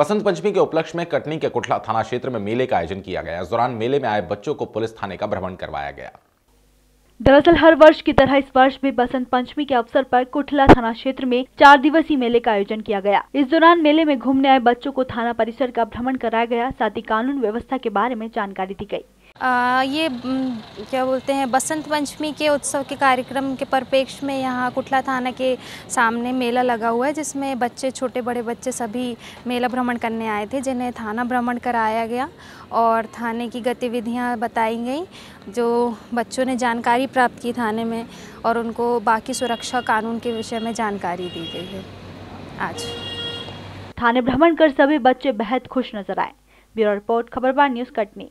बसंत पंचमी के उपलक्ष्य में कटनी के कुठला थाना क्षेत्र में मेले का आयोजन किया गया। इस दौरान मेले में आए बच्चों को पुलिस थाने का भ्रमण करवाया गया। दरअसल हर वर्ष की तरह इस वर्ष भी बसंत पंचमी के अवसर पर कुठला थाना क्षेत्र में चार दिवसीय मेले का आयोजन किया गया। इस दौरान मेले में घूमने आए बच्चों को थाना परिसर का भ्रमण कराया गया। साथ ही कानून व्यवस्था के बारे में जानकारी दी गई। आ, ये क्या बोलते हैं बसंत पंचमी के उत्सव के कार्यक्रम के परिप्रेक्ष्य में यहाँ कुटला थाना के सामने मेला लगा हुआ है जिसमें बच्चे छोटे बड़े बच्चे सभी मेला भ्रमण करने आए थे जिन्हें थाना भ्रमण कराया गया और थाने की गतिविधियाँ बताई गई जो बच्चों ने जानकारी प्राप्त की थाने में और उनको बाकी सुरक्षा कानून के विषय में जानकारी दी गई है। आज। थाने भ्रमण कर सभी बच्चे बेहद खुश नज़र आए। Bureau report Khabarbar news Katni.